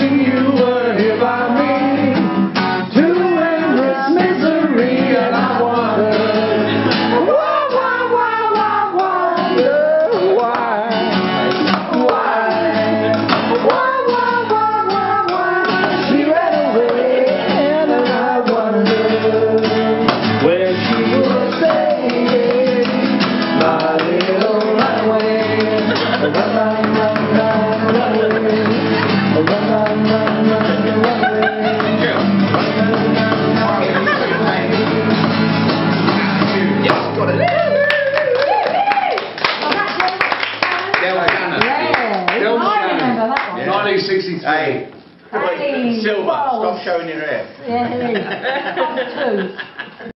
wishing you were here by me to endless misery and I wonder why, why, why, why, why, why, why, why, why, why, why. 1963. Hey, Hey, stop showing your hair. Yeah, it is. Part two.